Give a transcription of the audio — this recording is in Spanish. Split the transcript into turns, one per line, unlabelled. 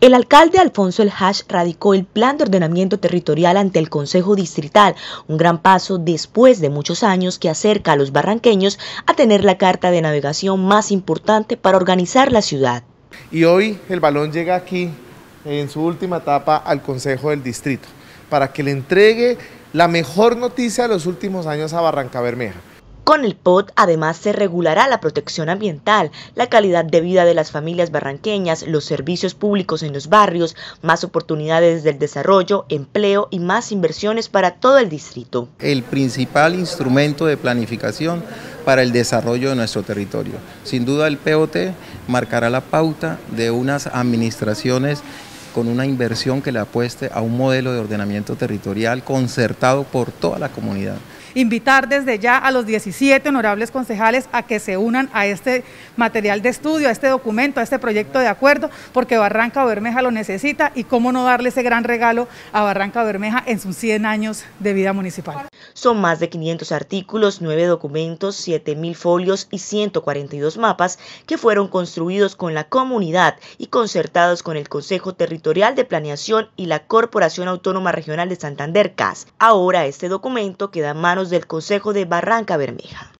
El alcalde Alfonso El Hash radicó el plan de ordenamiento territorial ante el Consejo Distrital, un gran paso después de muchos años que acerca a los barranqueños a tener la carta de navegación más importante para organizar la ciudad.
Y hoy el balón llega aquí, en su última etapa, al Consejo del Distrito, para que le entregue la mejor noticia de los últimos años a Barranca Bermeja.
Con el POT además se regulará la protección ambiental, la calidad de vida de las familias barranqueñas, los servicios públicos en los barrios, más oportunidades del desarrollo, empleo y más inversiones para todo el distrito.
El principal instrumento de planificación para el desarrollo de nuestro territorio. Sin duda el POT marcará la pauta de unas administraciones con una inversión que le apueste a un modelo de ordenamiento territorial concertado por toda la comunidad
invitar desde ya a los 17 honorables concejales a que se unan a este material de estudio, a este documento, a este proyecto de acuerdo, porque Barranca Bermeja lo necesita y cómo no darle ese gran regalo a Barranca Bermeja en sus 100 años de vida municipal.
Son más de 500 artículos, 9 documentos, 7.000 folios y 142 mapas que fueron construidos con la comunidad y concertados con el Consejo Territorial de Planeación y la Corporación Autónoma Regional de Santander, CAS. Ahora este documento queda en manos del Consejo de Barranca Bermeja.